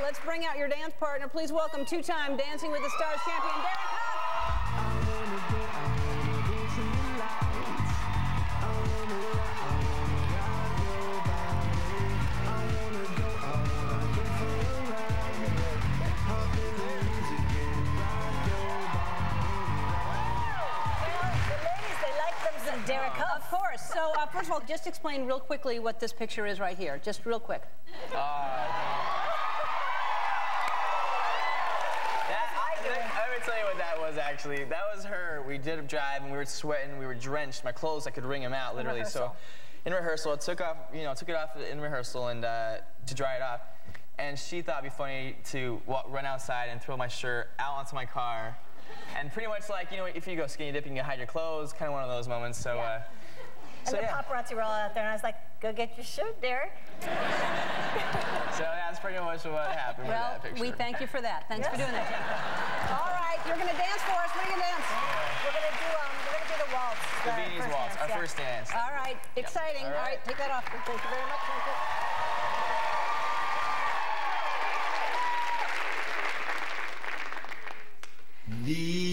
let's bring out your dance partner. Please welcome two-time Dancing with the Stars champion, Derek Hough. The ladies, they like them some Derek Hough. Of course. So, uh, first of all, just explain real quickly what this picture is right here. Just real quick. That, tell you what that was actually. That was her. We did a drive and we were sweating. We were drenched. My clothes, I could wring them out literally. So, in rehearsal, I took off, you know, took it off in rehearsal and uh, to dry it off. And she thought it'd be funny to walk, run outside and throw my shirt out onto my car. And pretty much like, you know, if you go skinny dipping, you hide your clothes, kind of one of those moments. So, Yeah. uh, And so the yeah. paparazzi were all out there, and I was like, go get your shirt, Derek. So that's pretty much what happened with Well, that picture. we thank you for that. Thanks for doing that. All right, you're going to dance for us. What are you going to dance? We're gonna do um, we're gonna do the waltz. The Viennese Waltz, dance, our yeah. first dance. All right, exciting. All All right. right, take that off. Thank you very much. Thank you. These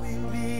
will be.